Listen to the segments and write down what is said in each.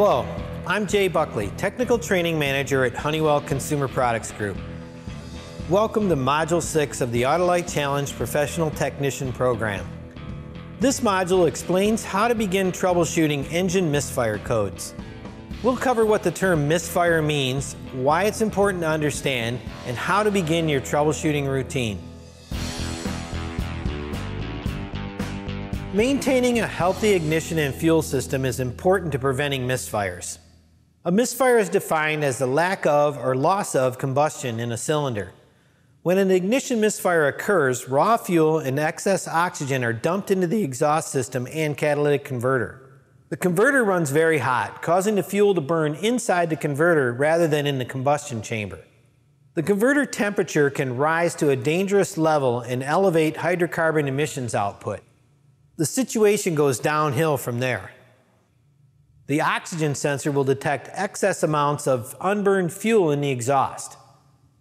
Hello, I'm Jay Buckley, Technical Training Manager at Honeywell Consumer Products Group. Welcome to Module 6 of the Autolite Challenge Professional Technician Program. This module explains how to begin troubleshooting engine misfire codes. We'll cover what the term misfire means, why it's important to understand, and how to begin your troubleshooting routine. Maintaining a healthy ignition and fuel system is important to preventing misfires. A misfire is defined as the lack of or loss of combustion in a cylinder. When an ignition misfire occurs, raw fuel and excess oxygen are dumped into the exhaust system and catalytic converter. The converter runs very hot, causing the fuel to burn inside the converter rather than in the combustion chamber. The converter temperature can rise to a dangerous level and elevate hydrocarbon emissions output. The situation goes downhill from there. The oxygen sensor will detect excess amounts of unburned fuel in the exhaust.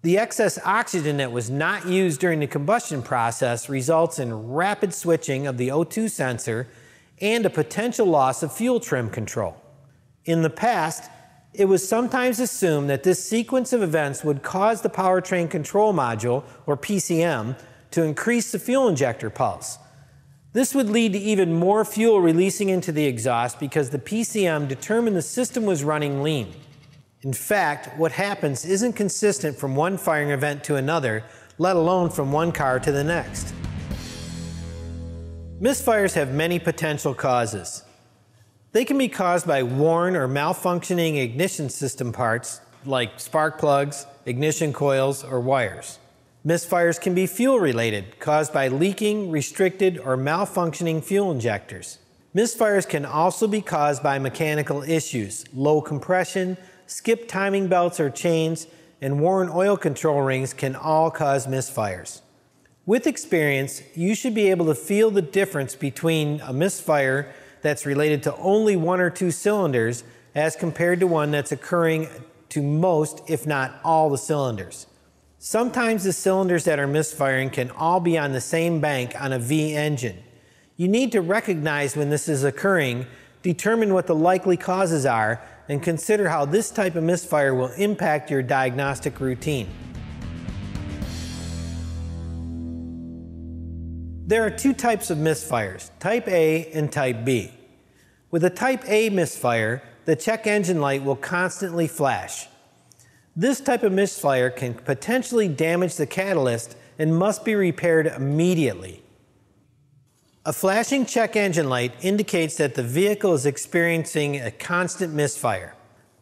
The excess oxygen that was not used during the combustion process results in rapid switching of the O2 sensor and a potential loss of fuel trim control. In the past, it was sometimes assumed that this sequence of events would cause the powertrain control module, or PCM, to increase the fuel injector pulse. This would lead to even more fuel releasing into the exhaust because the PCM determined the system was running lean. In fact, what happens isn't consistent from one firing event to another, let alone from one car to the next. Misfires have many potential causes. They can be caused by worn or malfunctioning ignition system parts like spark plugs, ignition coils, or wires. Misfires can be fuel related, caused by leaking, restricted, or malfunctioning fuel injectors. Misfires can also be caused by mechanical issues, low compression, skip timing belts or chains, and worn oil control rings can all cause misfires. With experience, you should be able to feel the difference between a misfire that's related to only one or two cylinders as compared to one that's occurring to most, if not all, the cylinders. Sometimes the cylinders that are misfiring can all be on the same bank on a V engine. You need to recognize when this is occurring, determine what the likely causes are, and consider how this type of misfire will impact your diagnostic routine. There are two types of misfires, type A and type B. With a type A misfire, the check engine light will constantly flash. This type of misfire can potentially damage the catalyst and must be repaired immediately. A flashing check engine light indicates that the vehicle is experiencing a constant misfire.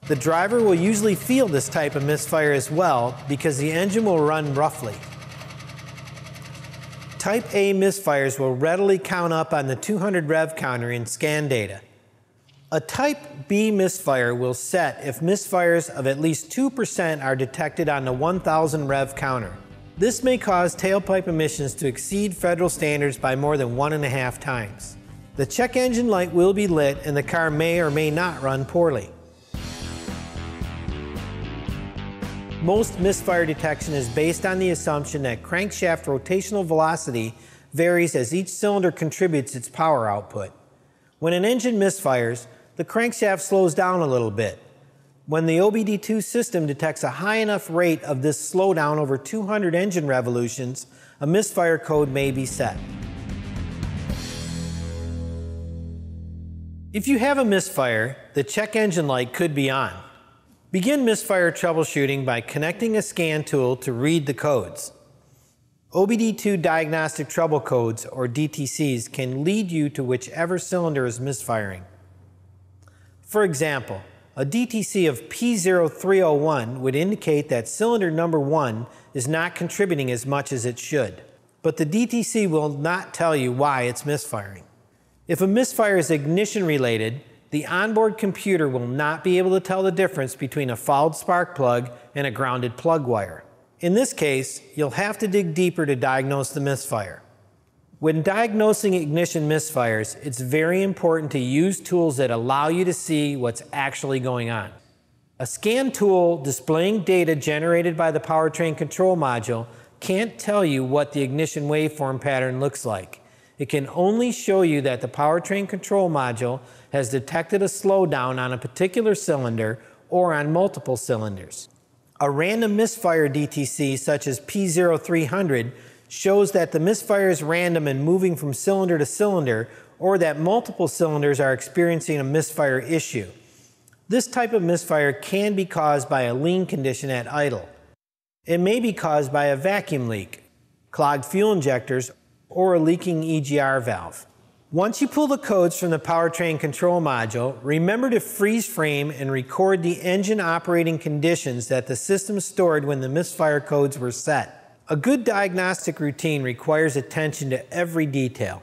The driver will usually feel this type of misfire as well because the engine will run roughly. Type A misfires will readily count up on the 200 rev counter in scan data. A Type B misfire will set if misfires of at least 2% are detected on the 1000 rev counter. This may cause tailpipe emissions to exceed federal standards by more than one and a half times. The check engine light will be lit and the car may or may not run poorly. Most misfire detection is based on the assumption that crankshaft rotational velocity varies as each cylinder contributes its power output. When an engine misfires, the crankshaft slows down a little bit. When the OBD2 system detects a high enough rate of this slowdown over 200 engine revolutions, a misfire code may be set. If you have a misfire, the check engine light could be on. Begin misfire troubleshooting by connecting a scan tool to read the codes. OBD2 diagnostic trouble codes, or DTCs, can lead you to whichever cylinder is misfiring. For example, a DTC of P0301 would indicate that cylinder number 1 is not contributing as much as it should, but the DTC will not tell you why it's misfiring. If a misfire is ignition related, the onboard computer will not be able to tell the difference between a fouled spark plug and a grounded plug wire. In this case, you'll have to dig deeper to diagnose the misfire. When diagnosing ignition misfires, it's very important to use tools that allow you to see what's actually going on. A scan tool displaying data generated by the powertrain control module can't tell you what the ignition waveform pattern looks like. It can only show you that the powertrain control module has detected a slowdown on a particular cylinder or on multiple cylinders. A random misfire DTC such as P0300 shows that the misfire is random and moving from cylinder to cylinder or that multiple cylinders are experiencing a misfire issue. This type of misfire can be caused by a lean condition at idle. It may be caused by a vacuum leak, clogged fuel injectors, or a leaking EGR valve. Once you pull the codes from the powertrain control module, remember to freeze frame and record the engine operating conditions that the system stored when the misfire codes were set. A good diagnostic routine requires attention to every detail.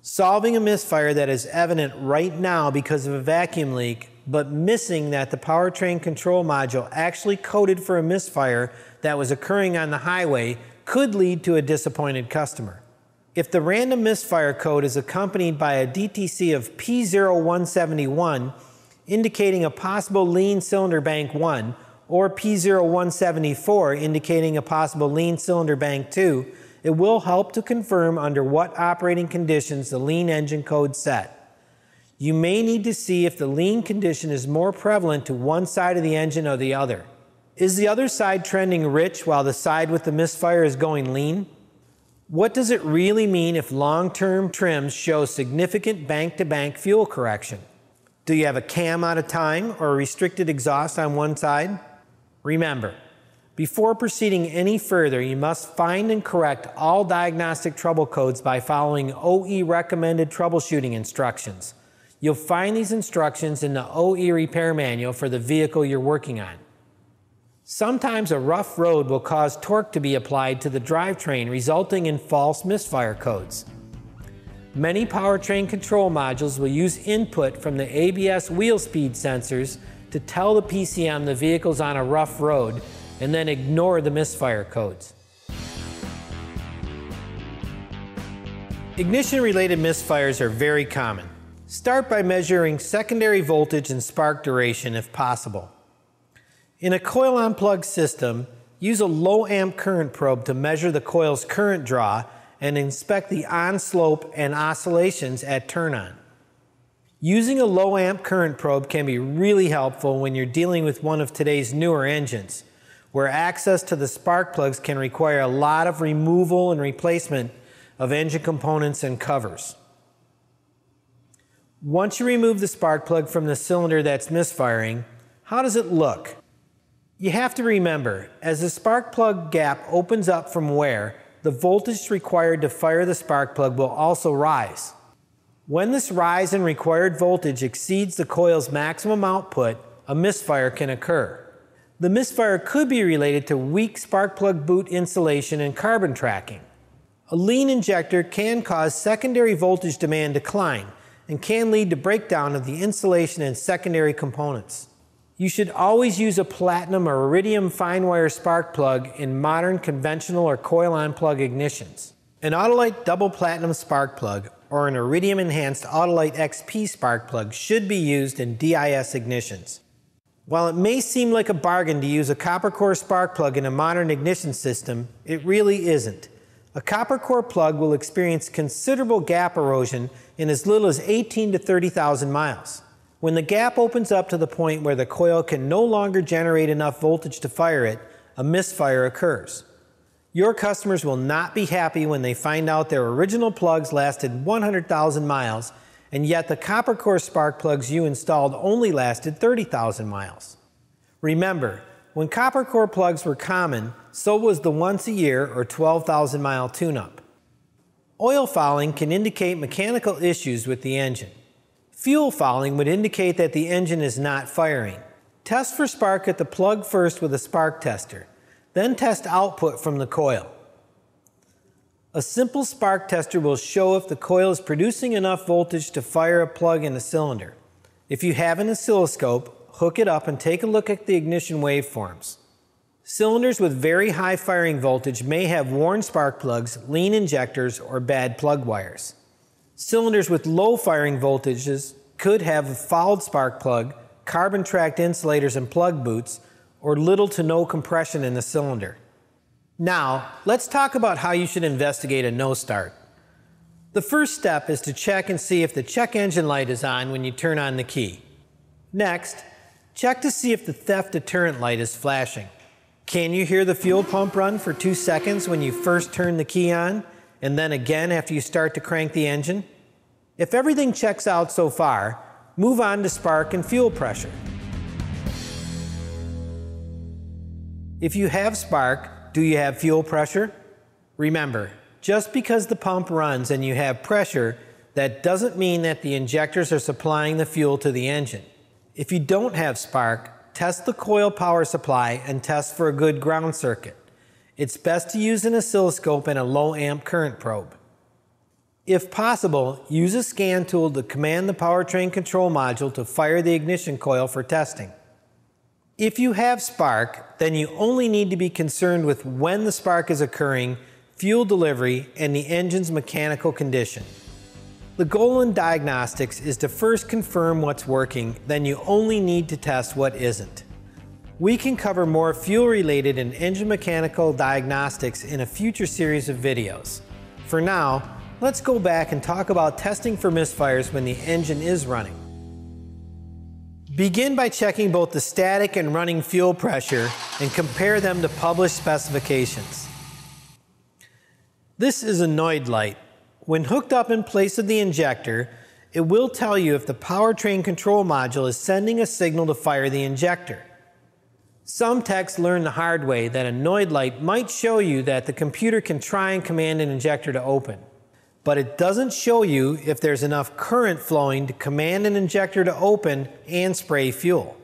Solving a misfire that is evident right now because of a vacuum leak, but missing that the powertrain control module actually coded for a misfire that was occurring on the highway could lead to a disappointed customer. If the random misfire code is accompanied by a DTC of P0171, indicating a possible lean cylinder bank 1, or P0174, indicating a possible lean cylinder bank 2, it will help to confirm under what operating conditions the lean engine code set. You may need to see if the lean condition is more prevalent to one side of the engine or the other. Is the other side trending rich while the side with the misfire is going lean? What does it really mean if long-term trims show significant bank-to-bank fuel correction? Do you have a cam out of time or a restricted exhaust on one side? Remember, before proceeding any further, you must find and correct all diagnostic trouble codes by following OE recommended troubleshooting instructions. You'll find these instructions in the OE repair manual for the vehicle you're working on. Sometimes a rough road will cause torque to be applied to the drivetrain, resulting in false misfire codes. Many powertrain control modules will use input from the ABS wheel speed sensors to tell the PCM the vehicle's on a rough road and then ignore the misfire codes. Ignition-related misfires are very common. Start by measuring secondary voltage and spark duration if possible. In a coil on plug system, use a low amp current probe to measure the coil's current draw and inspect the on slope and oscillations at turn on. Using a low amp current probe can be really helpful when you're dealing with one of today's newer engines where access to the spark plugs can require a lot of removal and replacement of engine components and covers. Once you remove the spark plug from the cylinder that's misfiring, how does it look? You have to remember, as the spark plug gap opens up from wear, the voltage required to fire the spark plug will also rise. When this rise in required voltage exceeds the coil's maximum output, a misfire can occur. The misfire could be related to weak spark plug boot insulation and carbon tracking. A lean injector can cause secondary voltage demand decline and can lead to breakdown of the insulation and secondary components. You should always use a platinum or iridium fine wire spark plug in modern conventional or coil-on plug ignitions. An Autolite double platinum spark plug or an iridium enhanced Autolite XP spark plug should be used in DIS ignitions. While it may seem like a bargain to use a copper core spark plug in a modern ignition system, it really isn't. A copper core plug will experience considerable gap erosion in as little as 18 to 30,000 miles. When the gap opens up to the point where the coil can no longer generate enough voltage to fire it, a misfire occurs. Your customers will not be happy when they find out their original plugs lasted 100,000 miles and yet the copper core spark plugs you installed only lasted 30,000 miles. Remember, when copper core plugs were common, so was the once a year or 12,000 mile tune-up. Oil fouling can indicate mechanical issues with the engine. Fuel fouling would indicate that the engine is not firing. Test for spark at the plug first with a spark tester, then test output from the coil. A simple spark tester will show if the coil is producing enough voltage to fire a plug in the cylinder. If you have an oscilloscope, hook it up and take a look at the ignition waveforms. Cylinders with very high firing voltage may have worn spark plugs, lean injectors, or bad plug wires. Cylinders with low firing voltages could have a fouled spark plug, carbon tracked insulators and plug boots, or little to no compression in the cylinder. Now, let's talk about how you should investigate a no start. The first step is to check and see if the check engine light is on when you turn on the key. Next, check to see if the theft deterrent light is flashing. Can you hear the fuel pump run for two seconds when you first turn the key on, and then again after you start to crank the engine? If everything checks out so far, move on to spark and fuel pressure. If you have spark, do you have fuel pressure? Remember, just because the pump runs and you have pressure, that doesn't mean that the injectors are supplying the fuel to the engine. If you don't have spark, test the coil power supply and test for a good ground circuit. It's best to use an oscilloscope and a low amp current probe. If possible, use a scan tool to command the powertrain control module to fire the ignition coil for testing. If you have spark, then you only need to be concerned with when the spark is occurring fuel delivery, and the engine's mechanical condition. The goal in diagnostics is to first confirm what's working, then you only need to test what isn't. We can cover more fuel-related and engine mechanical diagnostics in a future series of videos. For now, let's go back and talk about testing for misfires when the engine is running. Begin by checking both the static and running fuel pressure and compare them to published specifications. This is a Noid light. When hooked up in place of the injector, it will tell you if the powertrain control module is sending a signal to fire the injector. Some techs learn the hard way that a Noid light might show you that the computer can try and command an injector to open, but it doesn't show you if there's enough current flowing to command an injector to open and spray fuel.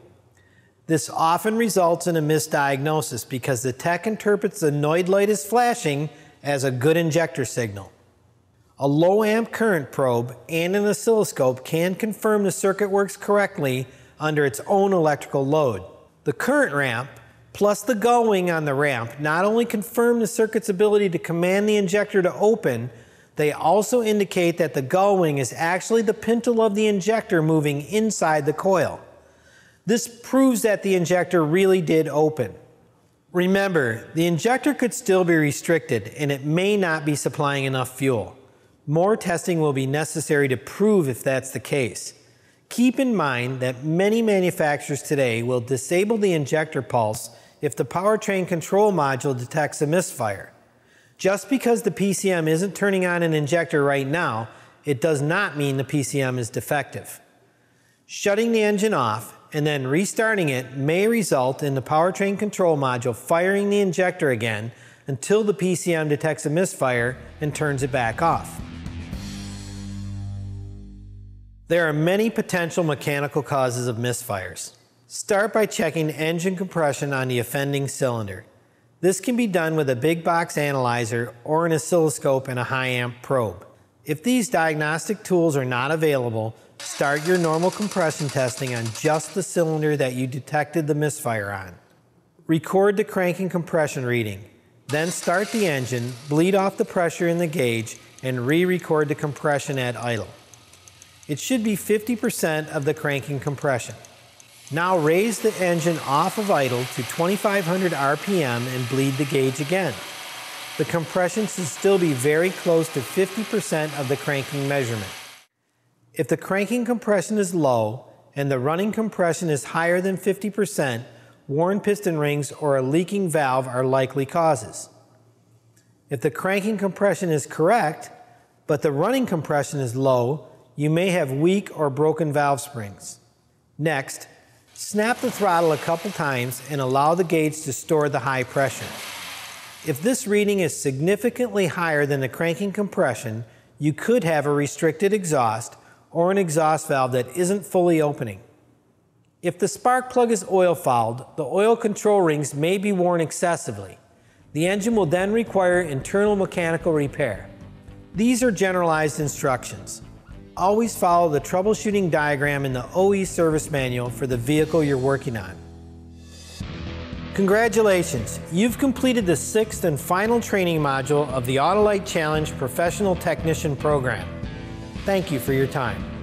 This often results in a misdiagnosis because the tech interprets the Noid light as flashing as a good injector signal. A low amp current probe and an oscilloscope can confirm the circuit works correctly under its own electrical load. The current ramp plus the gull wing on the ramp not only confirm the circuit's ability to command the injector to open, they also indicate that the gull wing is actually the pintle of the injector moving inside the coil. This proves that the injector really did open. Remember, the injector could still be restricted and it may not be supplying enough fuel. More testing will be necessary to prove if that's the case. Keep in mind that many manufacturers today will disable the injector pulse if the powertrain control module detects a misfire. Just because the PCM isn't turning on an injector right now, it does not mean the PCM is defective. Shutting the engine off and then restarting it may result in the powertrain control module firing the injector again until the PCM detects a misfire and turns it back off. There are many potential mechanical causes of misfires. Start by checking engine compression on the offending cylinder. This can be done with a big box analyzer or an oscilloscope and a high amp probe. If these diagnostic tools are not available, Start your normal compression testing on just the cylinder that you detected the misfire on. Record the cranking compression reading. Then start the engine, bleed off the pressure in the gauge, and re-record the compression at idle. It should be 50% of the cranking compression. Now raise the engine off of idle to 2500 RPM and bleed the gauge again. The compression should still be very close to 50% of the cranking measurement. If the cranking compression is low and the running compression is higher than 50%, worn piston rings or a leaking valve are likely causes. If the cranking compression is correct, but the running compression is low, you may have weak or broken valve springs. Next, snap the throttle a couple times and allow the gauge to store the high pressure. If this reading is significantly higher than the cranking compression, you could have a restricted exhaust or an exhaust valve that isn't fully opening. If the spark plug is oil fouled, the oil control rings may be worn excessively. The engine will then require internal mechanical repair. These are generalized instructions. Always follow the troubleshooting diagram in the OE service manual for the vehicle you're working on. Congratulations, you've completed the sixth and final training module of the Autolite Challenge Professional Technician Program. Thank you for your time.